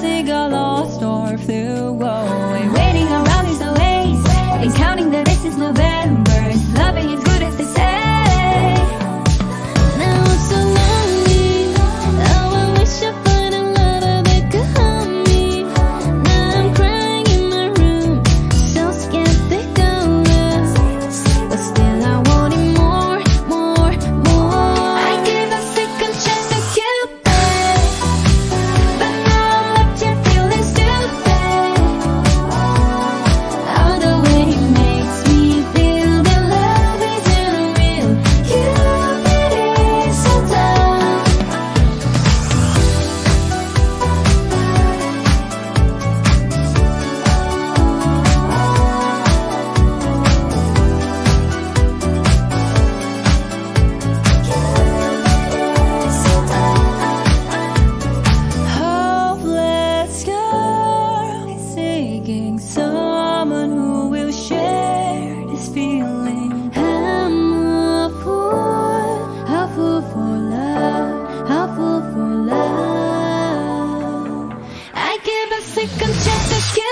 See along. second chance